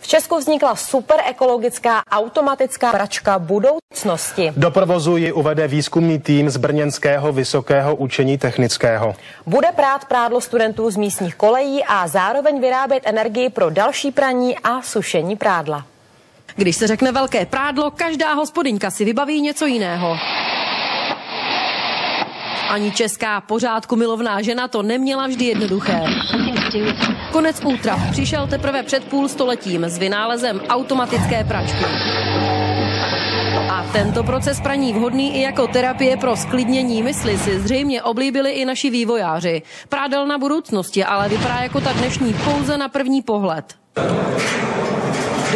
V Česku vznikla super ekologická automatická pračka budoucnosti. Do provozu ji uvede výzkumný tým z Brněnského vysokého učení technického. Bude prát prádlo studentů z místních kolejí a zároveň vyrábět energii pro další praní a sušení prádla. Když se řekne velké prádlo, každá hospodyňka si vybaví něco jiného. Ani česká pořádku milovná žena to neměla vždy jednoduché. Konec útra přišel teprve před půl stoletím s vynálezem automatické pračky. A tento proces praní vhodný i jako terapie pro sklidnění mysli si zřejmě oblíbili i naši vývojáři. Prádelna budoucnosti ale vypadá jako ta dnešní pouze na první pohled.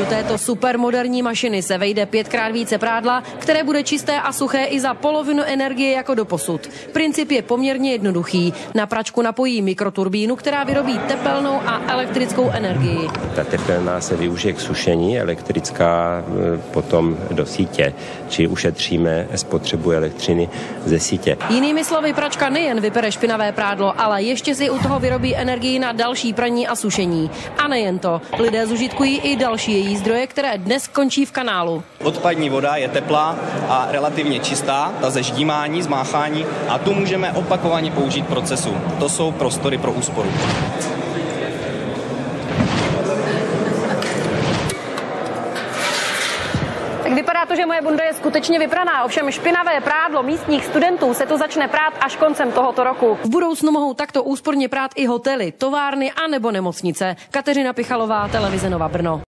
Do této supermoderní mašiny se vejde pětkrát více prádla, které bude čisté a suché i za polovinu energie jako do posud. Princip je poměrně jednoduchý. Na pračku napojí mikroturbínu, která vyrobí tepelnou a elektrickou energii. Ta tepelná se využije k sušení, elektrická e, potom do sítě, či ušetříme spotřebu elektřiny ze sítě. Jinými slovy, pračka nejen vypere špinavé prádlo, ale ještě si u toho vyrobí energii na další praní a sušení. A nejen to, lidé zužitkují i další její zdroje, které dnes končí v kanálu. Odpadní voda je teplá a relativně čistá, ta ze ždímání, zmáchání a tu můžeme opakovaně použít procesu. To jsou prostory pro úsporu. Tak vypadá to, že moje bunda je skutečně vypraná, ovšem špinavé prádlo místních studentů se tu začne prát až koncem tohoto roku. V budoucnu mohou takto úsporně prát i hotely, továrny a nebo nemocnice. Kateřina Pichalová, televize Nova Brno.